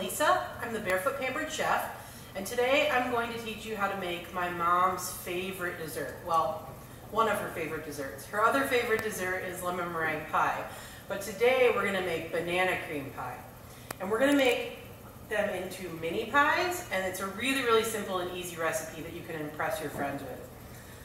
Lisa. I'm the Barefoot Pampered Chef, and today I'm going to teach you how to make my mom's favorite dessert. Well, one of her favorite desserts. Her other favorite dessert is lemon meringue pie, but today we're going to make banana cream pie. And we're going to make them into mini pies, and it's a really, really simple and easy recipe that you can impress your friends with.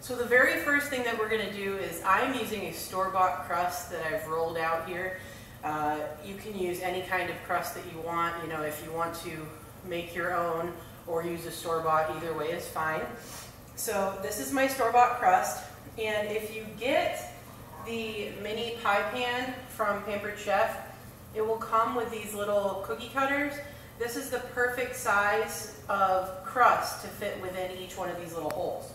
So the very first thing that we're going to do is I'm using a store-bought crust that I've rolled out here. Uh, you can use any kind of crust that you want. You know, if you want to make your own or use a store-bought, either way is fine. So this is my store-bought crust, and if you get the mini pie pan from Pampered Chef, it will come with these little cookie cutters this is the perfect size of crust to fit within each one of these little holes.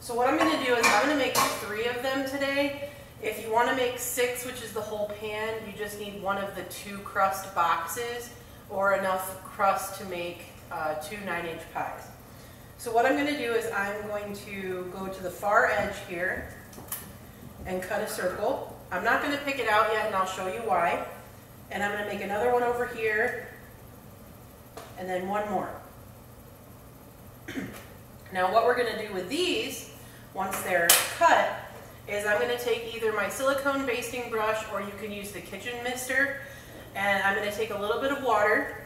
So what I'm going to do is I'm going to make three of them today. If you want to make six, which is the whole pan, you just need one of the two crust boxes or enough crust to make uh, two 9-inch pies. So what I'm going to do is I'm going to go to the far edge here and cut a circle. I'm not going to pick it out yet and I'll show you why. And I'm going to make another one over here and then one more. now what we're going to do with these, once they're cut, is I'm going to take either my silicone basting brush or you can use the kitchen mister, and I'm going to take a little bit of water,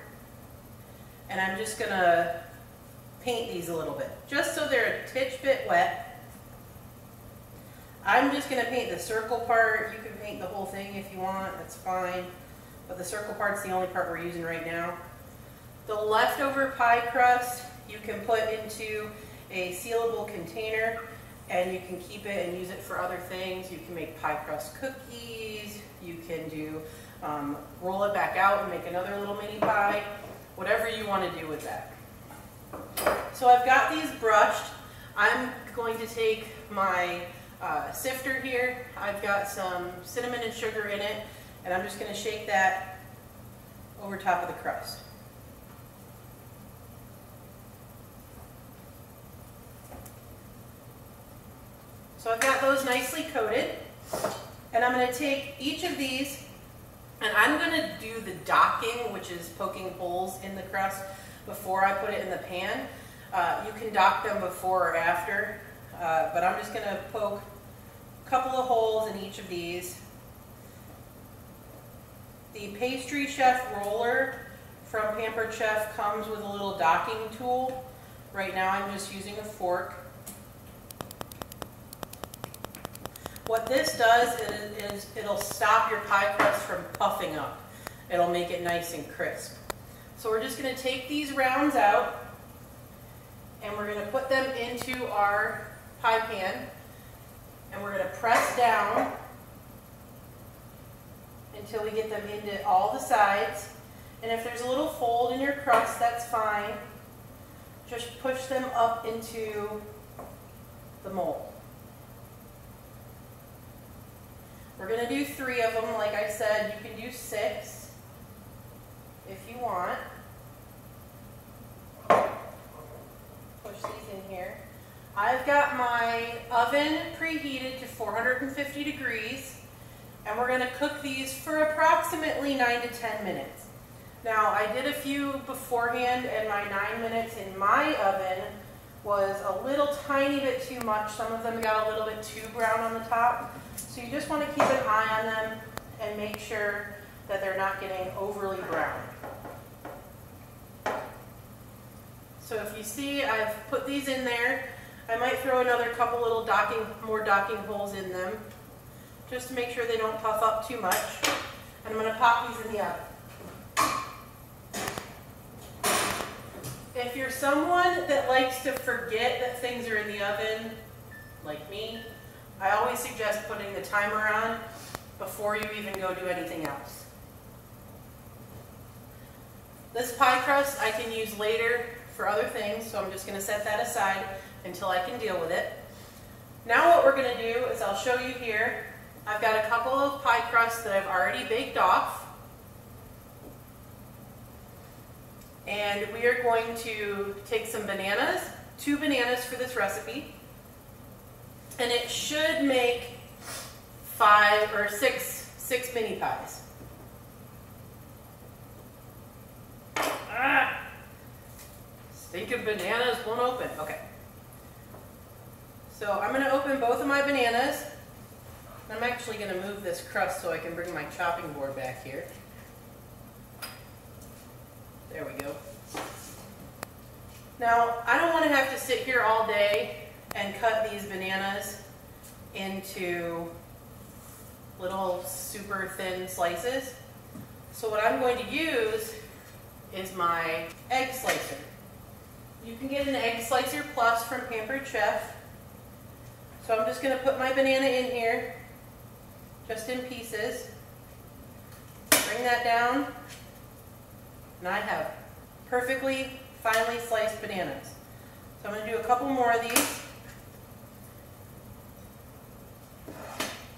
and I'm just going to paint these a little bit, just so they're a titch bit wet. I'm just going to paint the circle part. You can paint the whole thing if you want, that's fine. But the circle part's the only part we're using right now. The leftover pie crust you can put into a sealable container and you can keep it and use it for other things. You can make pie crust cookies, you can do um, roll it back out and make another little mini pie, whatever you want to do with that. So I've got these brushed. I'm going to take my uh, sifter here. I've got some cinnamon and sugar in it, and I'm just going to shake that over top of the crust. So I've got those nicely coated. And I'm going to take each of these and I'm going to do the docking, which is poking holes in the crust before I put it in the pan. Uh, you can dock them before or after, uh, but I'm just going to poke a couple of holes in each of these. The Pastry Chef roller from Pampered Chef comes with a little docking tool. Right now I'm just using a fork. What this does is, is it'll stop your pie crust from puffing up. It'll make it nice and crisp. So we're just going to take these rounds out and we're going to put them into our pie pan and we're going to press down until we get them into all the sides. And if there's a little fold in your crust, that's fine. Just push them up into the mold. We're going to do three of them. Like I said, you can do six if you want. Push these in here. I've got my oven preheated to 450 degrees and we're going to cook these for approximately 9 to 10 minutes. Now I did a few beforehand and my 9 minutes in my oven was a little tiny bit too much. Some of them got a little bit too brown on the top. So you just want to keep an eye on them and make sure that they're not getting overly brown. So if you see, I've put these in there. I might throw another couple little docking, more docking holes in them, just to make sure they don't puff up too much. And I'm going to pop these in the oven. If you're someone that likes to forget that things are in the oven, like me, I always suggest putting the timer on before you even go do anything else. This pie crust I can use later for other things, so I'm just going to set that aside until I can deal with it. Now what we're going to do is I'll show you here. I've got a couple of pie crusts that I've already baked off. And we are going to take some bananas, two bananas for this recipe and it should make five or six, six mini pies. Ah! making bananas won't open. Okay. So I'm going to open both of my bananas. I'm actually going to move this crust so I can bring my chopping board back here. There we go. Now, I don't want to have to sit here all day and cut these bananas into little super thin slices. So what I'm going to use is my egg slicer. You can get an egg slicer plus from Pampered Chef. So I'm just going to put my banana in here, just in pieces. Bring that down. And I have perfectly finely sliced bananas. So I'm going to do a couple more of these.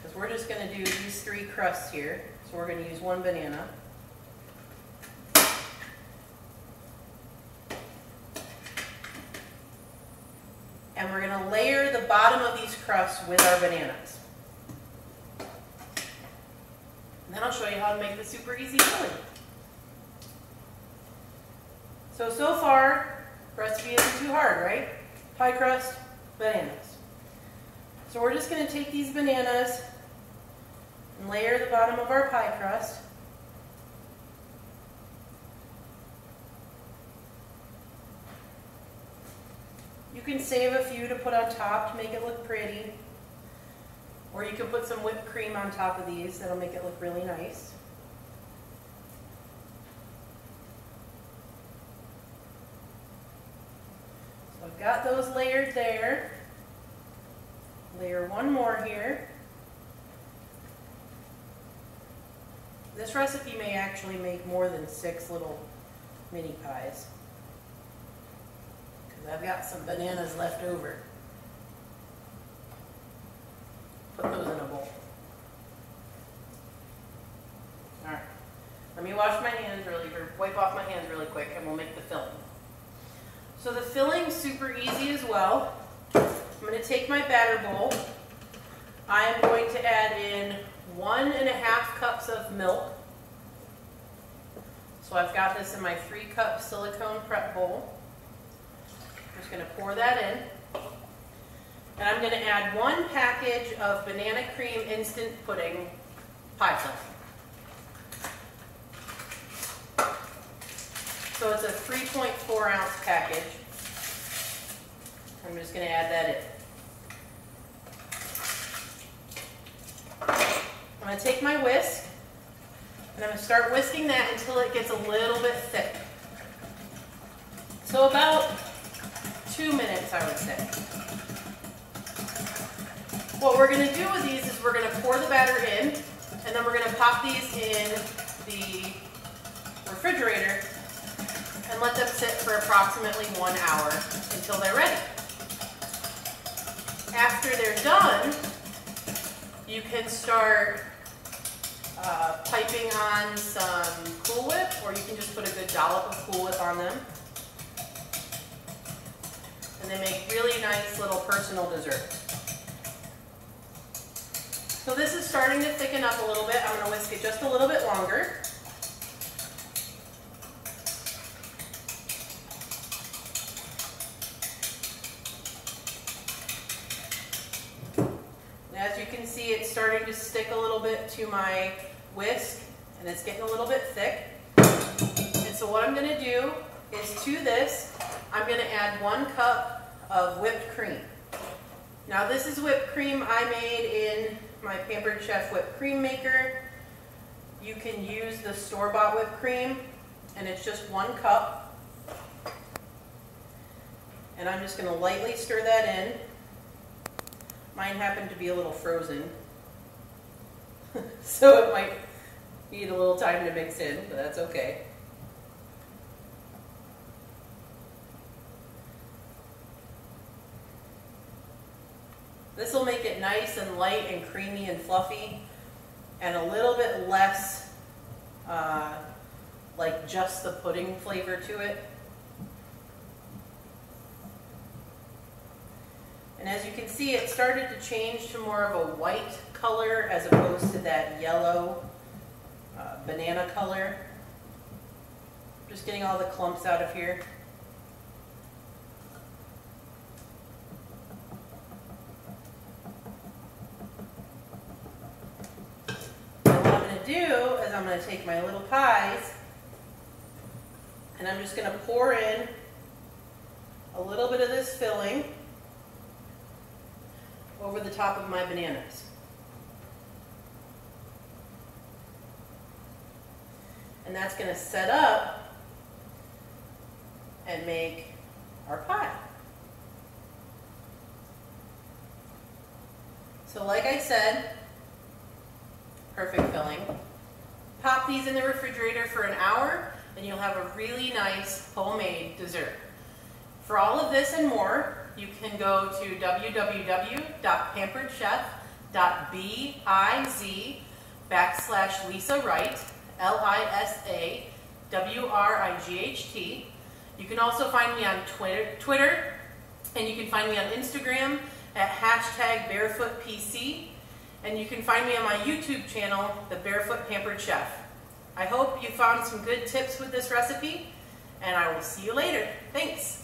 Because we're just going to do these three crusts here. So we're going to use one banana. And we're going to layer the bottom of these crusts with our bananas. And then I'll show you how to make the super easy filling. So, so far, recipe isn't too hard, right? Pie crust, bananas. So we're just going to take these bananas and layer the bottom of our pie crust. You can save a few to put on top to make it look pretty. Or you can put some whipped cream on top of these. That'll make it look really nice. I've got those layered there. Layer one more here. This recipe may actually make more than six little mini pies. Because I've got some bananas left over. Put those in a bowl. Alright. Let me wash my hands really, or wipe off my hands really quick and we'll make the filling. So the filling's super easy as well. I'm going to take my batter bowl. I am going to add in one and a half cups of milk. So I've got this in my three cup silicone prep bowl I'm just going to pour that in. And I'm going to add one package of banana cream instant pudding pie filling. So it's a 3.4 ounce package. I'm just going to add that in. I'm going to take my whisk and I'm going to start whisking that until it gets a little bit thick. So about two minutes, I would say. What we're going to do with these is we're going to pour the batter in, and then we're going to pop these in the refrigerator let them sit for approximately one hour until they're ready. After they're done, you can start uh, piping on some Cool Whip, or you can just put a good dollop of Cool Whip on them and they make really nice little personal desserts. So this is starting to thicken up a little bit. I'm going to whisk it just a little bit longer. as you can see, it's starting to stick a little bit to my whisk, and it's getting a little bit thick. And so what I'm going to do is to this, I'm going to add one cup of whipped cream. Now this is whipped cream I made in my Pampered Chef whipped cream maker. You can use the store-bought whipped cream and it's just one cup. And I'm just going to lightly stir that in. Mine happened to be a little frozen. so it might need a little time to mix in, but that's okay. This will make it nice and light and creamy and fluffy and a little bit less uh, like just the pudding flavor to it. And as you can see, it started to change to more of a white color as opposed to that yellow uh, banana color. Just getting all the clumps out of here. do is I'm going to take my little pies and I'm just going to pour in a little bit of this filling over the top of my bananas. And that's going to set up and make our pie. So like I said, perfect filling. Pop these in the refrigerator for an hour and you'll have a really nice homemade dessert. For all of this and more, you can go to www.pamperedchef.biz backslash Lisa Wright, L-I-S-A-W-R-I-G-H-T. You can also find me on Twitter, Twitter, and you can find me on Instagram at hashtag barefootpc, and you can find me on my YouTube channel, The Barefoot Pampered Chef. I hope you found some good tips with this recipe, and I will see you later. Thanks.